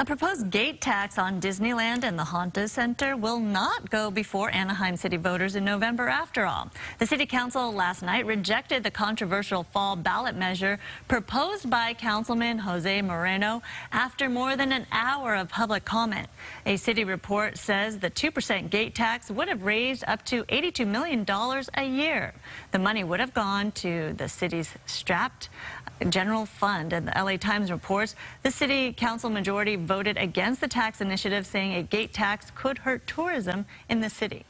A proposed gate tax on Disneyland and the Honda Center will not go before Anaheim City voters in November after all. The City Council last night rejected the controversial fall ballot measure proposed by Councilman Jose Moreno after more than an hour of public comment. A city report says the 2% gate tax would have raised up to $82 million a year. The money would have gone to the city's strapped general fund. And the LA Times reports the city council majority voted against the tax initiative, saying a gate tax could hurt tourism in the city.